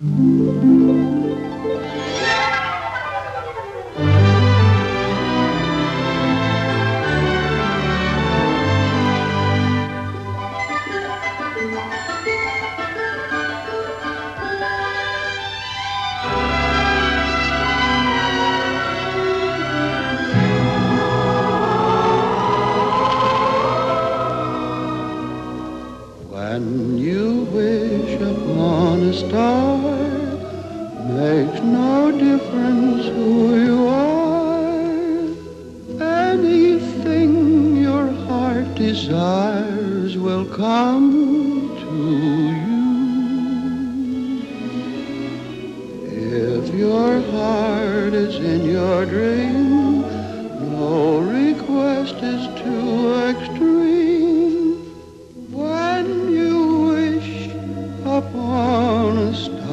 うん。When you wish upon a star, makes no difference who you are. Anything your heart desires will come to you. If your heart is in your dream, no request is too upon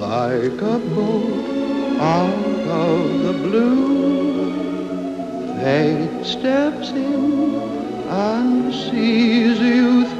Like a boat out of the blue, fate steps in and sees you